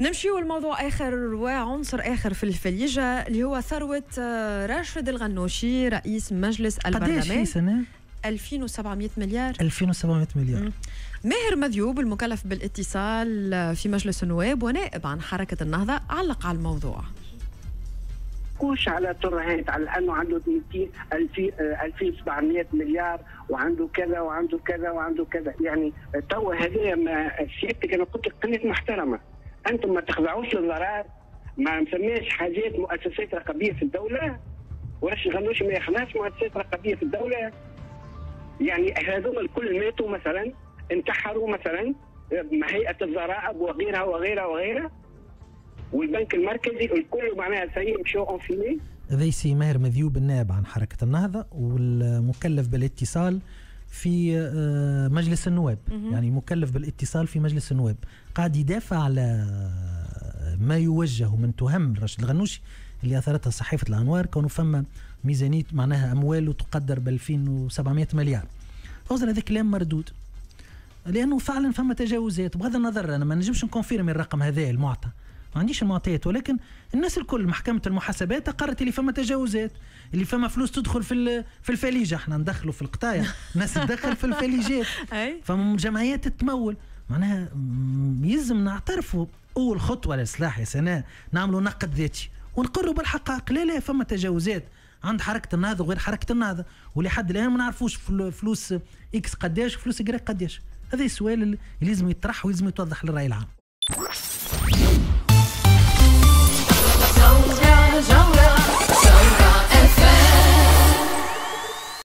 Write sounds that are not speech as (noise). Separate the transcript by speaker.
Speaker 1: نمشيو لموضوع آخر وعنصر آخر في الفليجة اللي هو ثروة آه، راشد الغنوشي رئيس مجلس البرلمان.
Speaker 2: سنة؟
Speaker 1: 2700 مليار.
Speaker 2: 2700 مليار.
Speaker 1: مم. ماهر مذيوب المكلف بالاتصال آه، في مجلس النواب ونائب عن حركة النهضة علق على الموضوع.
Speaker 3: كوش على ترهات على انه عنده 200 2000 آه، 2700 مليار وعنده كذا وعنده كذا وعنده كذا. يعني تو هذه ما سيادتك أنا قلت لك قناه محترمة. أنتم ما تخضعوش للضرائب ما مسميش حاجات مؤسسات رقابية في الدولة. وراش غنوش ما يخلاش مؤسسات رقابية في الدولة؟ يعني هذوما الكل ماتوا مثلا انتحروا مثلا هيئة الضرائب وغيرها وغيرها وغيرها. والبنك المركزي الكل معناها سيء مشو انفيني
Speaker 2: هذا سي ماهر مذيوب النائب عن حركة النهضة والمكلف بالاتصال في آه، مجلس النواب. يعني مكلف بالاتصال في مجلس النواب. قاعد يدافع على ما يوجه من تهم راشد الغنوشي اللي اثرتها صحيفة الأنوار كونه فما ميزانية معناها أموال تقدر ب 2700 مليار. اوزن هذا كلام مردود. لأنه فعلا فما تجاوزات. بغض النظر أنا ما نجمش نكونفيرمي الرقم هذا المعطى. ما عنديش المعطيات ولكن الناس الكل محكمة المحاسبات اقرت اللي فما تجاوزات اللي فما فلوس تدخل في في الفليجة. إحنا ندخلوا في القطايع. الناس تدخل في الفليجات. (laughs) فما جمعيات تتمول. معناها يلزم نعترفوا. أول خطوة للإصلاح يا سناء نعملوا نقد ذاتي. ونقروا بالحقائق. لا لا فما تجاوزات. عند حركة النهضة وغير حركة النهضة. ولحد الآن ما نعرفوش فل- فلوس إكس قداش وفلوس جريك قداش. هذا السؤال اللي لازم يطرح ويلزم يتوضح للرأي العام.